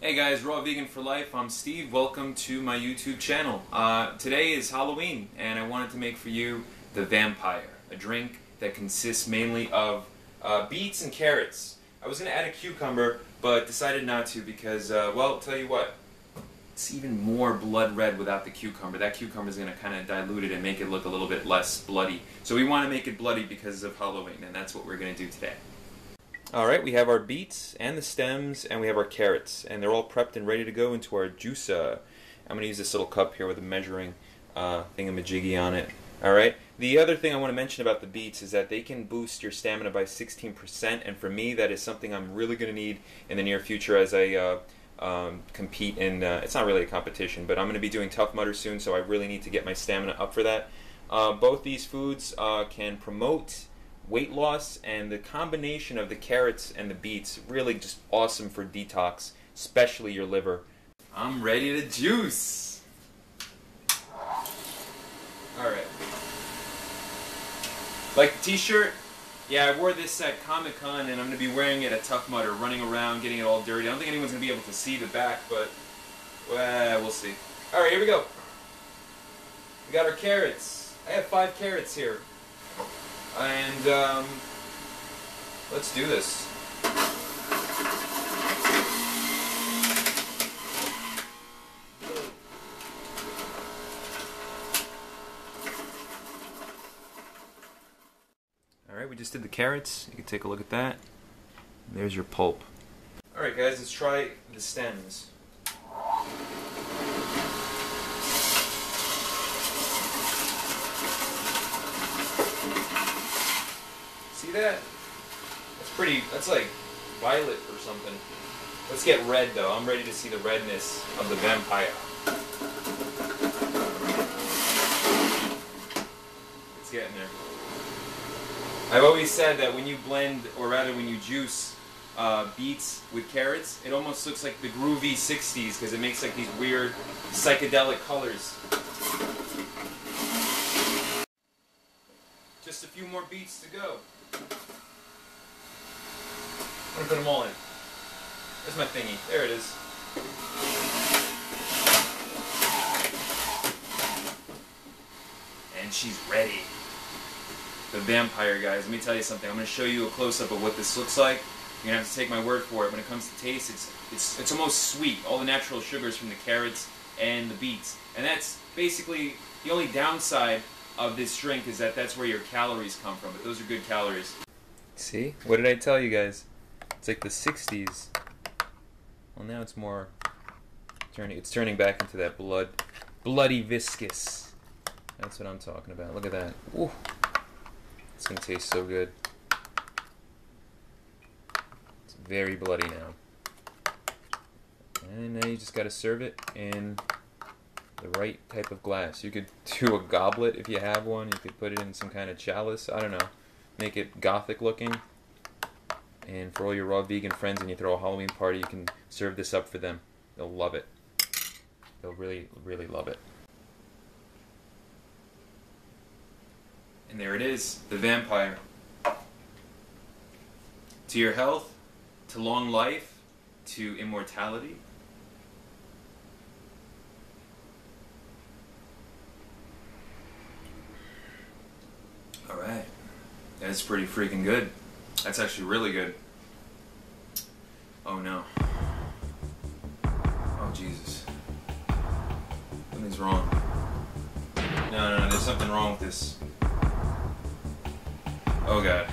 Hey guys, Raw Vegan for Life. I'm Steve. Welcome to my YouTube channel. Uh, today is Halloween, and I wanted to make for you the Vampire, a drink that consists mainly of uh, beets and carrots. I was going to add a cucumber, but decided not to because, uh, well, tell you what, it's even more blood red without the cucumber. That cucumber is going to kind of dilute it and make it look a little bit less bloody. So we want to make it bloody because of Halloween, and that's what we're going to do today. All right, we have our beets and the stems, and we have our carrots, and they're all prepped and ready to go into our juicer. I'm going to use this little cup here with a measuring uh, thingamajiggy on it. All right. The other thing I want to mention about the beets is that they can boost your stamina by 16%, and for me, that is something I'm really going to need in the near future as I uh, um, compete in. Uh, it's not really a competition, but I'm going to be doing Tough Mudder soon, so I really need to get my stamina up for that. Uh, both these foods uh, can promote weight loss, and the combination of the carrots and the beets really just awesome for detox, especially your liver. I'm ready to juice. All right. Like the t-shirt, yeah, I wore this at Comic Con, and I'm gonna be wearing it at Tough Mudder, running around, getting it all dirty. I don't think anyone's gonna be able to see the back, but well, we'll see. All right, here we go. We got our carrots. I have five carrots here. And um, let's do this. Just did the carrots. You can take a look at that. There's your pulp. All right, guys, let's try the stems. See that? That's pretty, that's like violet or something. Let's get red though. I'm ready to see the redness of the vampire. It's getting there. I've always said that when you blend, or rather when you juice uh, beets with carrots, it almost looks like the groovy 60s because it makes like these weird psychedelic colors. Just a few more beets to go. I'm gonna put them all in. There's my thingy. There it is. And she's ready. The vampire, guys. Let me tell you something. I'm gonna show you a close-up of what this looks like. You're gonna have to take my word for it. When it comes to taste, it's it's it's almost sweet. All the natural sugars from the carrots and the beets, and that's basically the only downside of this drink is that that's where your calories come from. But those are good calories. See? What did I tell you guys? It's like the 60s. Well, now it's more turning. It's turning back into that blood, bloody viscous. That's what I'm talking about. Look at that. Ooh. It's gonna taste so good. It's very bloody now. And now you just gotta serve it in the right type of glass. You could do a goblet if you have one. You could put it in some kind of chalice. I don't know. Make it gothic looking. And for all your raw vegan friends and you throw a Halloween party, you can serve this up for them. They'll love it. They'll really, really love it. And there it is, the vampire. To your health, to long life, to immortality. Alright. That's pretty freaking good. That's actually really good. Oh no. Oh Jesus. Something's wrong. No, no, no, there's something wrong with this. Oh god.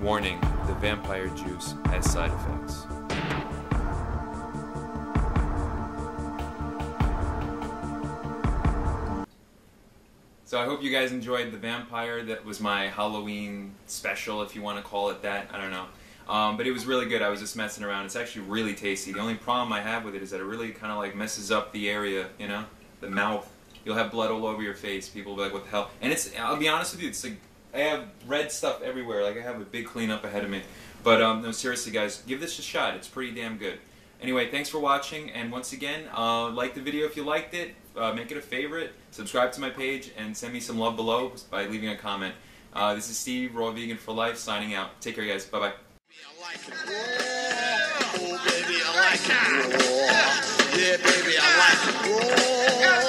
Warning, the vampire juice has side effects. So I hope you guys enjoyed the vampire. That was my Halloween special, if you want to call it that. I don't know. Um, but it was really good. I was just messing around. It's actually really tasty. The only problem I have with it is that it really kind of like messes up the area, you know, the mouth. You'll have blood all over your face. People will be like, "What the hell?" And it's. I'll be honest with you. It's like I have red stuff everywhere. Like I have a big cleanup ahead of me. But um, no, seriously, guys, give this a shot. It's pretty damn good. Anyway, thanks for watching, and once again, uh, like the video if you liked it, uh, make it a favorite, subscribe to my page, and send me some love below by leaving a comment. Uh, this is Steve, Raw Vegan for Life, signing out. Take care, guys. Bye bye. I like it raw. Baby, I like it. Yeah, baby, I like it.